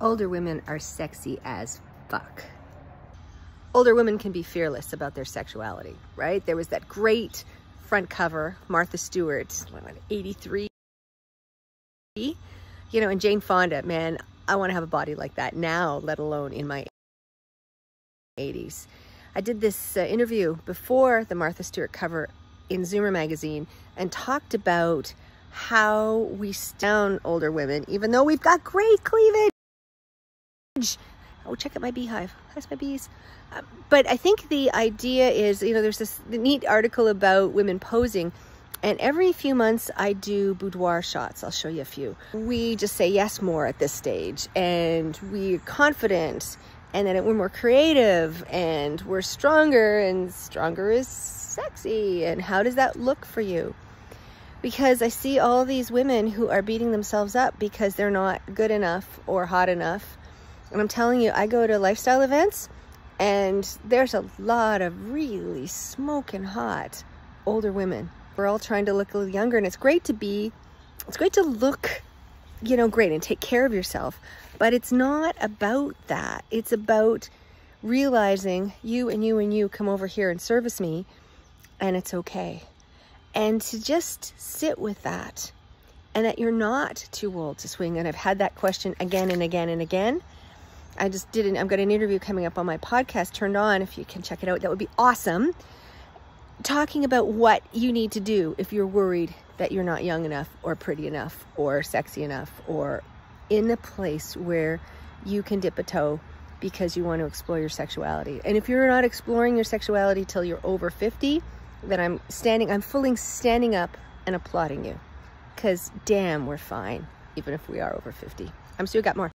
older women are sexy as fuck. Older women can be fearless about their sexuality, right? There was that great front cover, Martha Stewart, 83. You know, and Jane Fonda, man, I want to have a body like that now, let alone in my 80s. I did this uh, interview before the Martha Stewart cover in Zoomer magazine and talked about how we down older women, even though we've got great cleavage. Oh, check out my beehive. That's my bees. Uh, but I think the idea is, you know, there's this neat article about women posing. And every few months I do boudoir shots. I'll show you a few. We just say yes more at this stage and we're confident and then we're more creative and we're stronger and stronger is sexy. And how does that look for you? Because I see all these women who are beating themselves up because they're not good enough or hot enough. And I'm telling you, I go to lifestyle events and there's a lot of really smoking hot older women. We're all trying to look a little younger and it's great to be, it's great to look you know, great and take care of yourself. But it's not about that. It's about realizing you and you and you come over here and service me and it's okay. And to just sit with that and that you're not too old to swing. And I've had that question again and again and again. I just did not I've got an interview coming up on my podcast turned on. If you can check it out, that would be awesome. Talking about what you need to do if you're worried that you're not young enough or pretty enough or sexy enough or in a place where you can dip a toe because you want to explore your sexuality. And if you're not exploring your sexuality till you're over 50, then I'm standing, I'm fully standing up and applauding you. Because damn, we're fine, even if we are over 50. I'm Sue, got more.